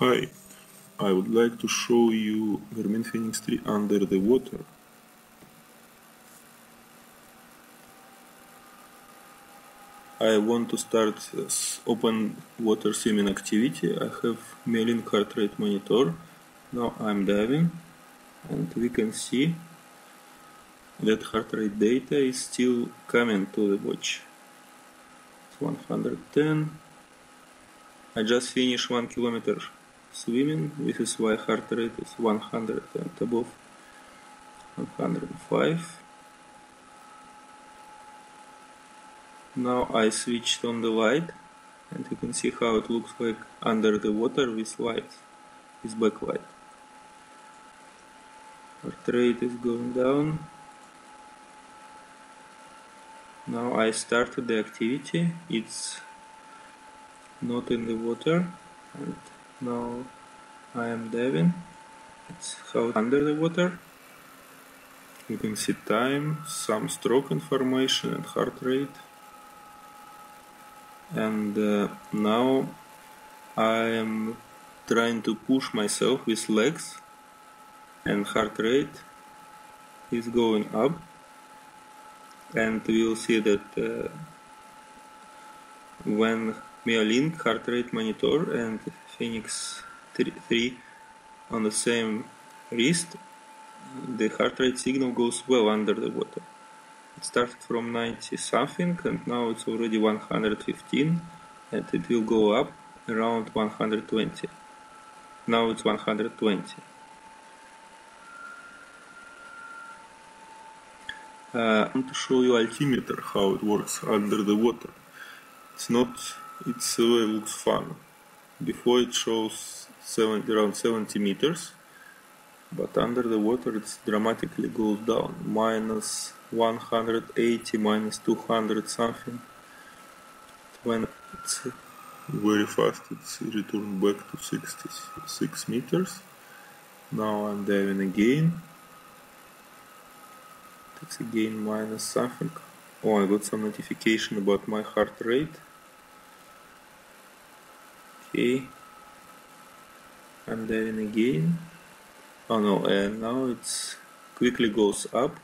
Hi, I would like to show you Garmin Fenix 3 under the water. I want to start open water swimming activity. I have Mio Link heart rate monitor. Now I'm diving and we can see that heart rate data is still coming to the watch. It's 110. I just finished one kilometer swimming. This is why heart rate is 100 and above 105. Now I switched on the light and you can see how it looks like under the water with light, with backlight. Heart rate is going down. Now I started the activity, it's not in the water and now I am diving. It's how under the water. You can see time, some stroke information and heart rate. And uh, now I am trying to push myself with legs and heart rate is going up and we'll see that uh, when Mio Link heart rate monitor and Fenix 3 on the same wrist, the heart rate signal goes well under the water. It started from 90 something and now it's already 115 and it will go up around 120. Now it's 120. Uh, I want to show you altimeter how it works under the water. It's not, it looks fun. Before it shows 70, around 70 meters, but under the water it dramatically goes down, minus 180, minus 200 something. When it's very fast, it's returned back to 66 meters. Now I'm diving again. It's again minus something. Oh, I got some notification about my heart rate. Okay. I'm diving again. Oh no, and now it's quickly goes up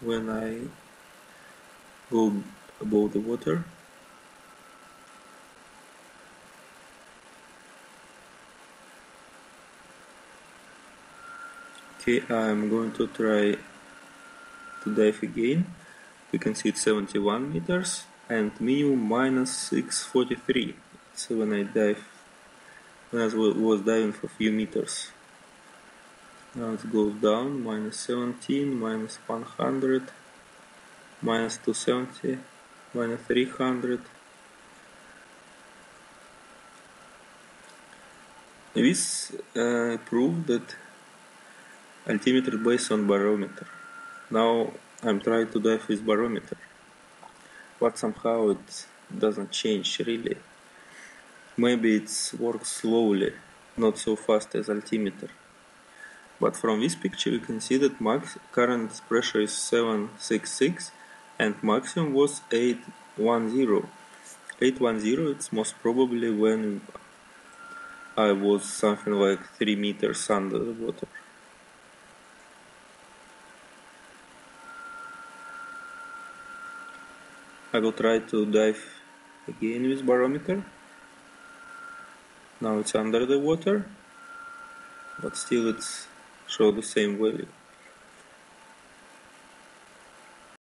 when I go above the water. Okay, I'm going to try to dive again. We can see it's 71 meters and minimum minus 643 so when I dive when I was diving for a few meters. Now it goes down minus 17 minus 100 minus 270 minus 300 this uh, proved that altimeter based on barometer. Now I'm trying to dive with barometer but somehow it doesn't change really Maybe it works slowly, not so fast as altimeter. But from this picture you can see that max current pressure is 766 and maximum was 810. 810 it's most probably when I was something like 3 meters under the water. I will try to dive again with barometer. Now it's under the water, but still it's show the same value.